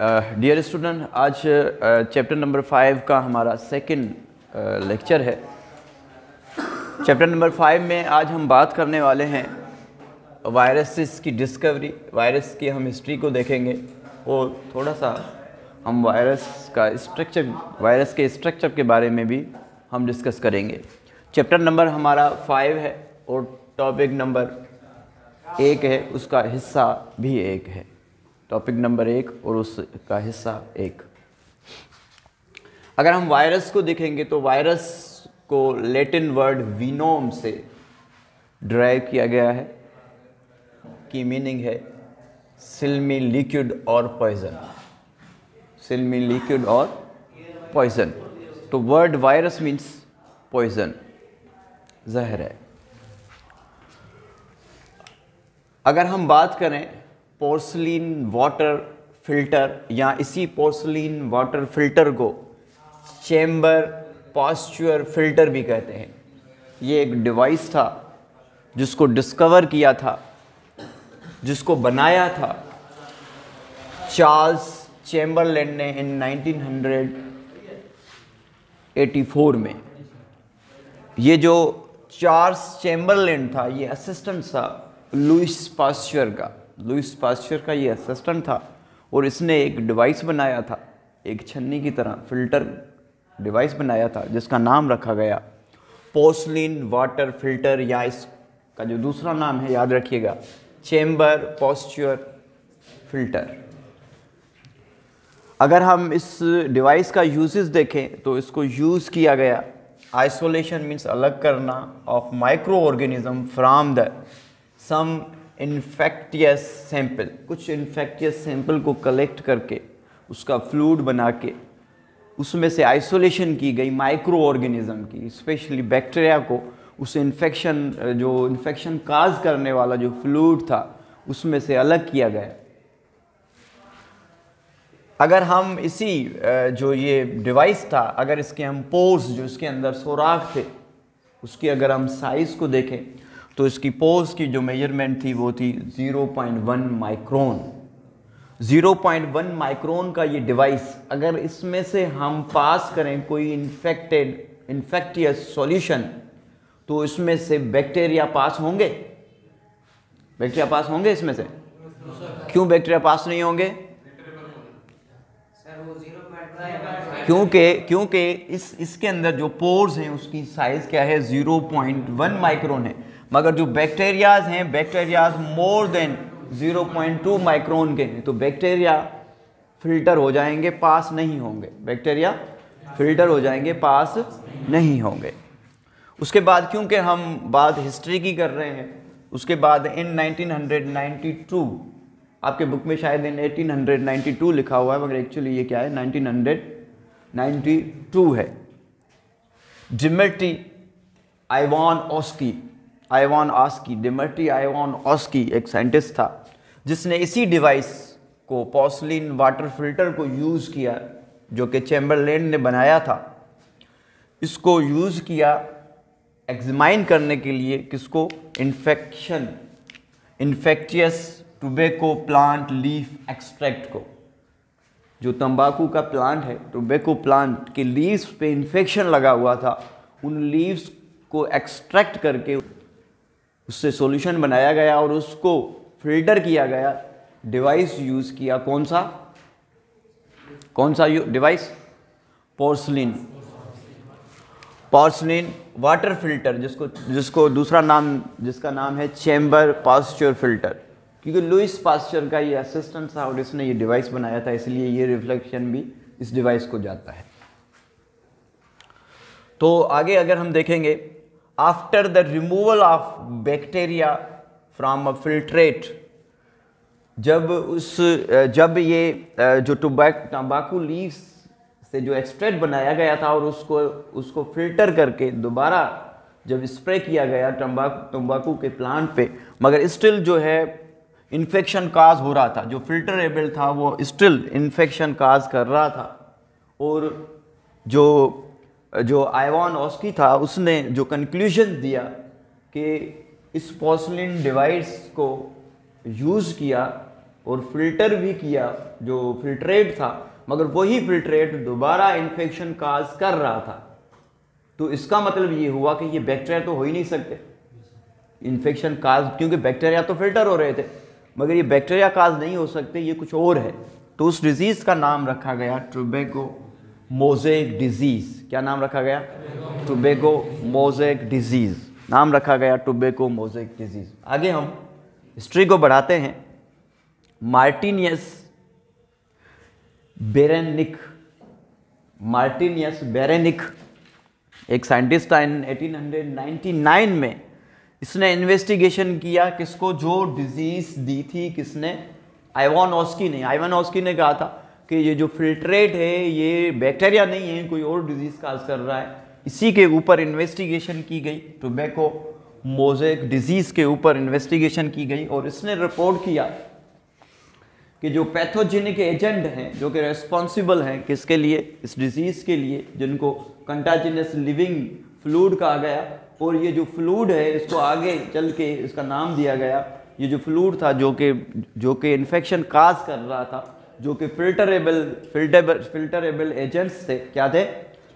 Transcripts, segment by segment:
Dear student आज chapter number five का हमारा सेकंड लेक्चर है। चैप्टर नंबर फाइव में आज हम बात करने वाले हैं वायरसेस की डिस्कवरी वायरस की हम हिस्ट्री को देखेंगे। और थोड़ा सा हम वायरस का स्ट्रक्चर वायरस के स्ट्रक्चर के बारे में भी हम डिस्कस करेंगे। चैप्टर नंबर हमारा फाइव है और टॉपिक नंबर एक है, उसका हिस्सा भी एक है। टॉपिक नंबर एक और उसका हिस्सा एक। अगर हम वायरस को देखेंगे तो वायरस को लेटिन वर्ड विनोम से ड्राइव किया गया है, की मीनिंग है सिल्मी लिक्विड और पॉइजन। सिल्मी लिक्विड और पॉइजन। तो वर्ड वायरस मीन्स पॉइजन, जहर है। अगर हम बात करें पोर्सलिन वाटर फ़िल्टर या इसी पोर्सलिन वाटर फ़िल्टर को चैम्बर पॉस्चर फ़िल्टर भी कहते हैं। ये एक डिवाइस था जिसको डिस्कवर किया था, जिसको बनाया था चार्ल्स चैम्बरलैंड ने इन 1984 में। ये जो चार्ल्स चैम्बरलैंड था, ये असिस्टेंट था लुइस पास्चर का। लुइस पास्चर का ये असिस्टेंट था और इसने एक डिवाइस बनाया था, एक छन्नी की तरह फ़िल्टर डिवाइस बनाया था, जिसका नाम रखा गया पोस्लिन वाटर फ़िल्टर या इसका जो दूसरा नाम है, याद रखिएगा चेम्बर पॉस्चर फ़िल्टर अगर हम इस डिवाइस का यूजेस देखें तो इसको यूज़ किया गया। आइसोलेशन मीन्स अलग करना of micro organism from the some infectious sample कुछ इन्फेक्टियस सैंपल को कलेक्ट करके, उसका फ्लूड बना के उसमें से आइसोलेशन की गई माइक्रो ऑर्गेनिज्म की स्पेशली बैक्टीरिया को, उस इन्फेक्शन जो इन्फेक्शन काज करने वाला जो फ्लूड था, उसमें से अलग किया गया। अगर हम इसी जो ये डिवाइस था, अगर इसके हम पोर्स जो इसके अंदर सोराख थे, उसकी अगर हम साइज़ को देखें तो इसकी पोज की जो मेज़रमेंट थी वो थी 0.1 माइक्रोन 0.1 माइक्रोन का ये डिवाइस अगर इसमें से हम पास करें कोई इन्फेक्टेड इन्फेक्टियस सॉल्यूशन तो इसमें से बैक्टीरिया पास होंगे? बैक्टीरिया पास होंगे इसमें से? क्यों बैक्टीरिया पास नहीं होंगे? क्योंकि क्योंकि इस, इसके अंदर जो पोर्स हैं उसकी साइज़ क्या है? 0.1 माइक्रोन है। मगर जो बैक्टीरियाज हैं, बैक्टीरियाज मोर देन 0.2 माइक्रोन के हैं तो बैक्टीरिया फ़िल्टर हो जाएँगे, पास नहीं होंगे। बैक्टीरिया फ़िल्टर हो जाएँगे, पास नहीं होंगे। उसके बाद क्योंकि हम बात हिस्ट्री की कर रहे हैं, उसके बाद इन 1992 आपके बुक में शायद इन 1892 लिखा हुआ है, मगर एक्चुअली ये क्या है 1992 है। Dmitri Ivanovsky Ivanovsky Dmitri Ivanovsky एक साइंटिस्ट था, जिसने इसी डिवाइस को पॉसलिन वाटर फ़िल्टर को यूज़ किया, जो कि चैम्बरलैंड ने बनाया था। इसको यूज़ किया एग्जामाइन करने के लिए किसको? Infection, infectious tobacco plant leaf extract को। जो तंबाकू का प्लांट है, टुबेको प्लांट के लीव्स पे इन्फेक्शन लगा हुआ था, उन लीव्स को एक्सट्रैक्ट करके उससे सॉल्यूशन बनाया गया और उसको फ़िल्टर किया गया। डिवाइस यूज़ किया कौन सा? कौन सा device porcelain porcelain water filter जिसको जिसको दूसरा नाम, जिसका नाम है चैम्बर पास्चर फ़िल्टर क्योंकि लुइस पास्चर का ये असिस्टेंट था और इसने ये डिवाइस बनाया था, इसलिए ये रिफ्लेक्शन भी इस डिवाइस को जाता है। तो आगे अगर हम देखेंगे after the removal of bacteria from a filtrate, जब उस जब ये जो तंबाकू लीव्स से जो एक्सट्रैक्ट बनाया गया था और उसको उसको फ़िल्टर करके दोबारा जब स्प्रे किया गया तंबाकू तंबाकू के प्लांट पे, मगर स्टिल जो है, इन्फेक्शन काज हो रहा था, जो फिल्टरेबल था वो स्टिल इन्फेक्शन काज कर रहा था। और जो जो आइवान ऑस्की था, उसने जो कंक्लूजन दिया कि इस पोसलिन डिवाइस को यूज़ किया और फ़िल्टर भी किया, जो फिल्ट्रेट था, मगर वही फिल्ट्रेट दोबारा इन्फेक्शन काज कर रहा था। तो इसका मतलब ये हुआ कि ये बैक्टीरिया तो हो ही नहीं सकते। इन्फेक्शन काज क्योंकि बैक्टीरिया तो फ़िल्टर हो रहे थे, मगर ये बैक्टीरिया काज नहीं हो सकते, ये कुछ और है। तो उस डिज़ीज़ का नाम रखा गया ट्रोबेगो मोजेक डिज़ीज़ क्या नाम रखा गया? टुबेको मोजेक डिज़ीज़ नाम रखा गया टुबेको मोजेक डिज़ीज़ आगे हम हिस्ट्री को बढ़ाते हैं। मार्टिनियस बेरेनिक मार्टिनियस बेरेनिक एक साइंटिस्ट था इन 1899 में। इसने इन्वेस्टिगेशन किया किसको जो डिज़ीज़ दी थी, किसने? आइवान ऑस्की ने। आइवान ऑस्की ने कहा था कि ये जो फिल्ट्रेट है, ये बैक्टीरिया नहीं है, कोई और डिज़ीज़ काज कर रहा है। इसी के ऊपर इन्वेस्टिगेशन की गई। टोबैको मोजेक डिज़ीज़ के ऊपर इन्वेस्टिगेशन की गई और इसने रिपोर्ट किया कि जो पैथोजेनिक एजेंट हैं, जो कि रेस्पॉन्सिबल हैं किसके लिए? इस डिज़ीज़ के लिए, जिनको कंटाजिनस लिविंग फ्लूड कहा गया। और ये जो फ्लूड है, इसको आगे चल के इसका नाम दिया गया। ये जो फ्लूड था, जो कि जो कि इन्फेक्शन काज कर रहा था जो कि फिल्टरेबल फिल्टरेबल फिल्टरेबल एजेंट्स थे। क्या थे?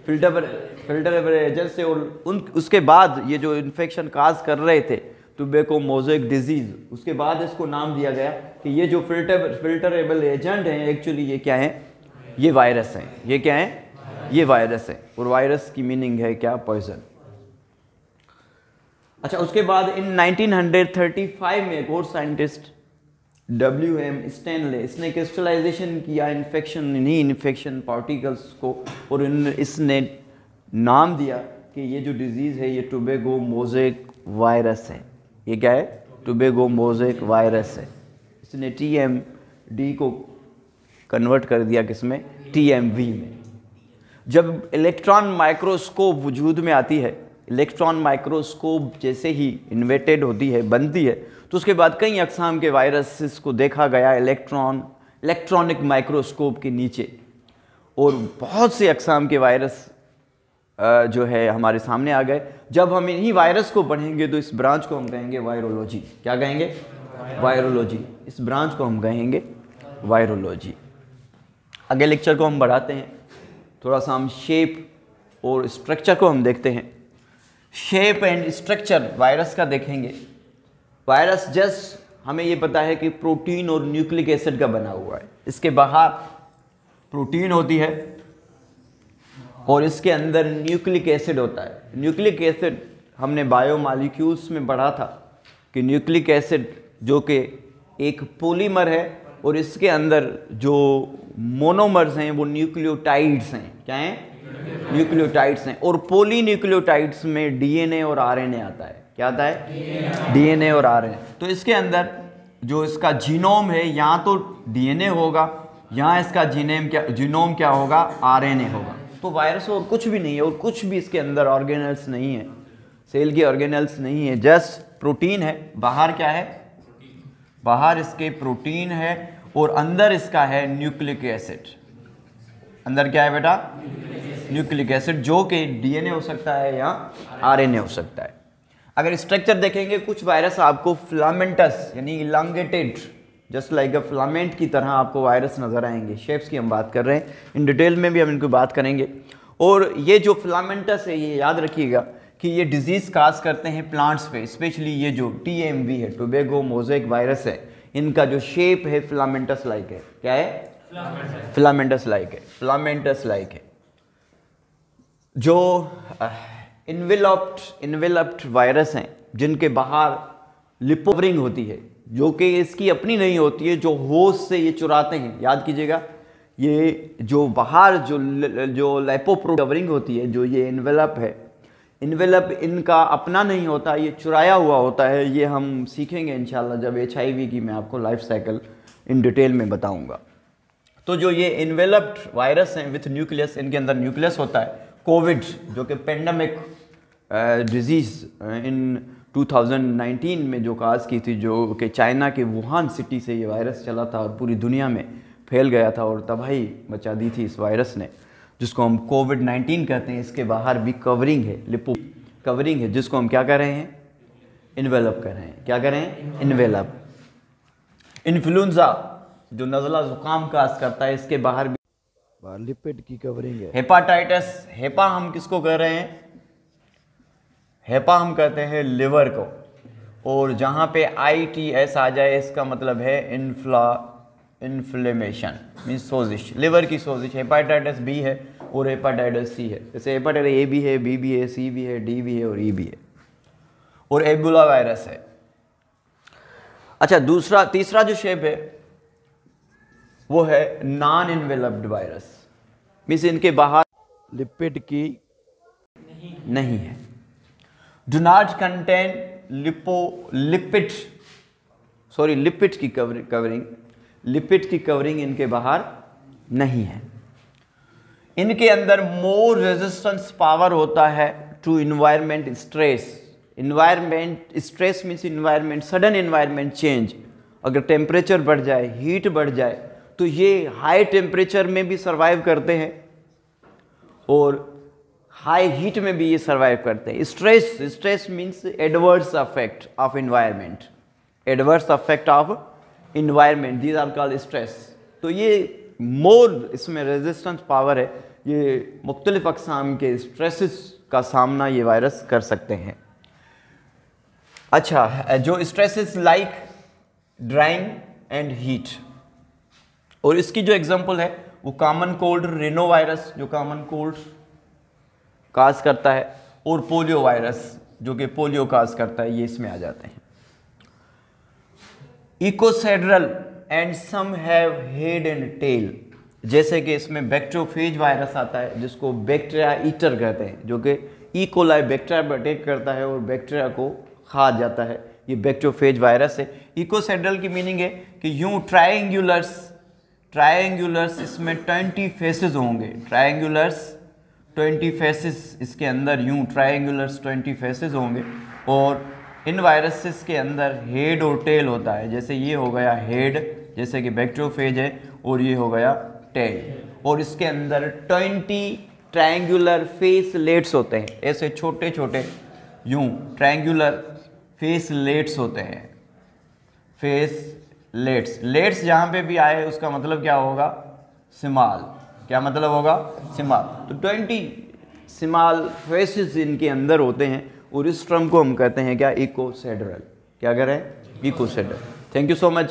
फ़िल्टर फिल्टरेबल एजेंट्स थे और उन, उसके बाद ये जो इन्फेक्शन काज कर रहे थे टुबेको मोजेक डिज़ीज़ उसके बाद इसको नाम दिया गया कि ये जो फ़िल्टर फिल्टरेबल एजेंट हैं एक्चुअली ये क्या हैं? ये वायरस हैं। ये क्या हैं? ये वायरस है। और वायरस की मीनिंग है क्या? पॉइजन अच्छा उसके बाद इन 1935 में एक और साइंटिस्ट डब्ल्यू एम स्टैनले इसने क्रिस्टलाइजेशन किया इन्फेक्शन इन्हीं इन्फेक्शन पार्टिकल्स को, और इन, इसने नाम दिया कि ये जो डिज़ीज़ है, ये टुबेगो मोजेक वायरस है। ये क्या है? टुबेगो मोजेक वायरस है। इसने टी एम डी को कन्वर्ट कर दिया किसमें? टी एम वी में। जब इलेक्ट्रॉन माइक्रोस्कोप वजूद में आती है इलेक्ट्रॉन माइक्रोस्कोप जैसे ही इन्वेटेड होती है, बनती है तो उसके बाद कई अकसाम के वायरसेस को देखा गया इलेक्ट्रॉन इलेक्ट्रॉनिक माइक्रोस्कोप के नीचे। और बहुत से अकसाम के वायरस जो है, हमारे सामने आ गए। जब हम इन्हीं वायरस को पढ़ेंगे तो इस ब्रांच को हम कहेंगे वायरोलॉजी क्या कहेंगे? वायरोलॉजी इस ब्रांच को हम कहेंगे वायरोलॉजी अगले लेक्चर को हम बढ़ाते हैं। थोड़ा सा हम शेप और स्ट्रक्चर को हम देखते हैं। शेप एंड स्ट्रक्चर वायरस का देखेंगे। वायरस जस्ट हमें ये पता है कि प्रोटीन और न्यूक्लिक एसिड का बना हुआ है। इसके बाहर प्रोटीन होती है और इसके अंदर न्यूक्लिक एसिड होता है। न्यूक्लिक एसिड हमने बायो मालिक्यूल्स में पढ़ा था कि न्यूक्लिक एसिड जो कि एक पोलीमर है और इसके अंदर जो मोनोमर्स हैं, वो न्यूक्लियोटाइड्स हैं। क्या हैं? न्यूक्लियोटाइड्स हैं। और पोली पोलीन्यूक्लियोटाइड्स में डीएनए और आरएनए आता है। क्या आता है? डीएनए और आरएनए तो इसके अंदर जो इसका जीनोम है, यहाँ तो डीएनए होगा, यहाँ इसका जीनेम क्या जीनोम क्या होगा? आरएनए होगा। तो वायरस और कुछ भी नहीं है, और कुछ भी इसके अंदर ऑर्गेनल्स नहीं है। सेल की ऑर्गेनल्स नहीं है जस्ट प्रोटीन है। बाहर क्या है? बाहर इसके प्रोटीन है और अंदर इसका है न्यूक्लिक एसिड। अंदर क्या है बेटा? न्यूक्लिक एसिड, जो कि डीएनए हो सकता है या आरएनए हो सकता है। अगर स्ट्रक्चर देखेंगे, कुछ वायरस आपको फिलामेंटस यानी elongated just like a filament की तरह आपको वायरस नज़र आएँगे। शेप्स की हम बात कर रहे हैं। इन डिटेल में भी हम इनको बात करेंगे। और ये जो फिलामेंटस है, ये याद रखिएगा कि ये डिज़ीज़ काज करते हैं प्लांट्स पे स्पेशली ये जो टीएमवी है टोबेगो मोजेक वायरस है, इनका जो शेप है फिलामेंटस लाइक है। क्या है? फिलामेंटस लाइक है। फिलामेंटस लाइक है। जो इन्वेलप्ड इन्वेलप्ड वायरस हैं, जिनके बाहर लिपोवरिंग होती है, जो कि इसकी अपनी नहीं होती है, जो होश से ये चुराते हैं। याद कीजिएगा, ये जो बाहर जो जो लेपोप्रो कवरिंग होती है, जो ये इन्वेलप है इन्वेलप इनका अपना नहीं होता, ये चुराया हुआ होता है, ये हम सीखेंगे इंशाल्लाह जब एचआईवी की मैं आपको लाइफ साइकिल इन डिटेल में बताऊँगा। तो जो ये इन्वेलप्ड वायरस हैं विथ न्यूक्लियस इनके अंदर न्यूक्लियस होता है कोविड जो कि पेंडेमिक डिज़ीज़ इन 2019 में जो काज की थी, जो कि चाइना के वुहान सिटी से ये वायरस चला था और पूरी दुनिया में फैल गया था और तबाही मचा दी थी इस वायरस ने। जिसको हम कोविड 19 कहते हैं इसके बाहर भी कवरिंग है लिपो कवरिंग है जिसको हम क्या कर रहे हैं? इन्वेलप कर रहे हैं। क्या कर रहे हैं? इन्वेलप इन्फ्लुन्ज़ा जो नज़ला ज़ुकाम का काज करता है इसके बाहर भी लिपिड की कवरिंग है। हेपाटाइटिस हेपा हम किसको कह रहे हैं? हेपा हम कहते हैं लिवर को। और जहाँ पे आई टी एस आ जाए इसका मतलब है इन्फ्ला इन्फ्लेमेशन मीन्स सोजिश लिवर की सोजिश हेपाटाइटिस बी है और हेपाटाइटिस सी है जैसे हेपाटाइटिस ए भी है बी भी है सी भी है डी भी है और ई भी है और एबुला वायरस है अच्छा दूसरा तीसरा जो शेप है वो है नॉन इन्वेलप्ड वायरस मीन्स इनके बाहर लिपिड की नहीं नहीं है do not contain lipo lipid sorry lipid की कवरिंग लिपिड की कवरिंग इनके बाहर नहीं है। इनके अंदर मोर रेजिस्टेंस पावर होता है to environment stress environment stress means environment sudden environment change अगर टेम्परेचर बढ़ जाए हीट बढ़ जाए तो ये हाई टेम्परेचर में भी सर्वाइव करते हैं और हाई हीट में भी ये सर्वाइव करते हैं। Stress stress means adverse affect of environment adverse affect of environment these are called stress तो ये मोर इसमें रेजिस्टेंस पावर है, ये मुख्तलिफ़ अकसाम के स्ट्रेसेस का सामना ये वायरस कर सकते हैं। अच्छा जो stresses like drying and heat और इसकी जो एग्जांपल है, वो कॉमन कोल्ड रेनो वायरस जो कॉमन कोल्ड काज करता है, और पोलियो वायरस जो कि पोलियो काज करता है, ये इसमें आ जाते हैं। Icosahedral and some have head and tail जैसे कि इसमें बैक्ट्रोफेज वायरस आता है, जिसको बैक्टीरिया ईटर कहते हैं, जो कि इकोलाई बैक्टीरिया पर अटैक करता है और बैक्टीरिया को खा जाता है। ये बैक्ट्रोफेज वायरस है। इकोसेड्रल की मीनिंग है कि यूँ ट्रायंगुलर्स ट्राइंगुलर्स इसमें ट्वेंटी फेसेस होंगे। ट्रायंगुलर्स ट्वेंटी फेसेस इसके अंदर यूँ ट्रायंगुलर्स ट्वेंटी फेसेस होंगे। और इन वायरसेस के अंदर हेड और टेल होता है। जैसे ये हो गया हेड जैसे कि बैक्ट्रोफेज है, और ये हो गया टेल और इसके अंदर ट्वेंटी ट्रायंगुलर फेस लेट्स होते हैं। ऐसे छोटे छोटे यूँ ट्रायंगुलर फेस लेट्स होते हैं। फेस लेट्स लेट्स जहाँ पे भी आए, उसका मतलब क्या होगा? सिमाल। क्या मतलब होगा? सिमाल। तो ट्वेंटी सिमाल फेसेस इनके अंदर होते हैं। और इस ट्रम को हम कहते हैं क्या? इकोसेड्रल क्या कह रहे हैं? Icosahedral thank you so much